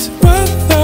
It's rough